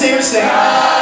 seriously.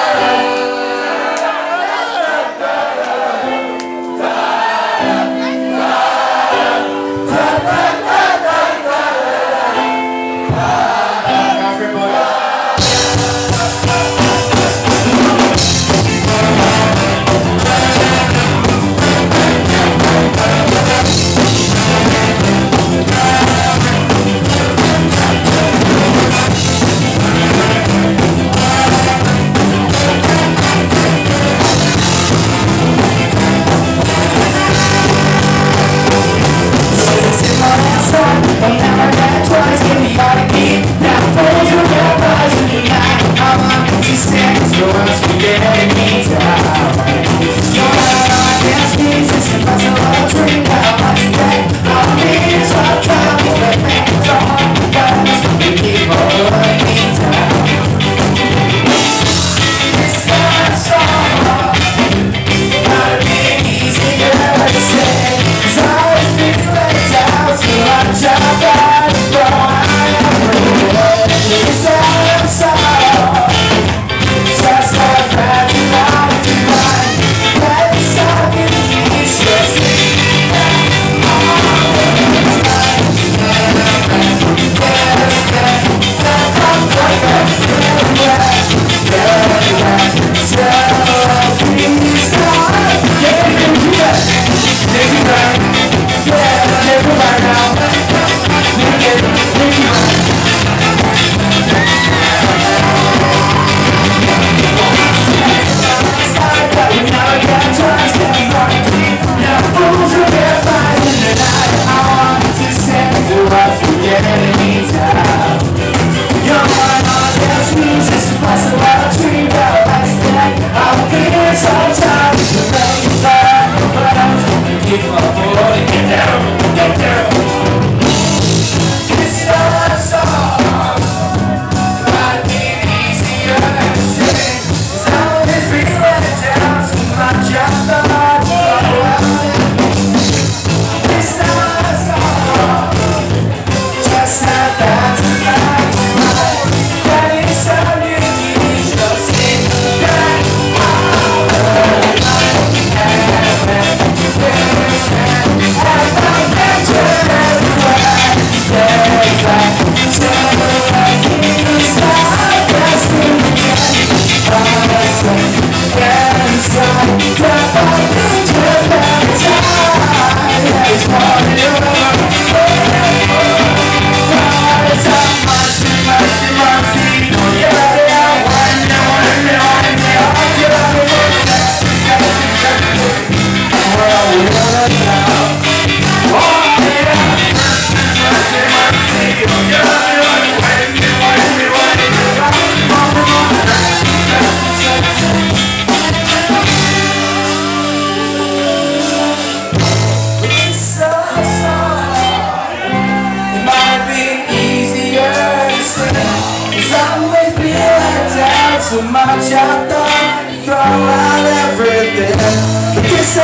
So much I thought throw out everything. But this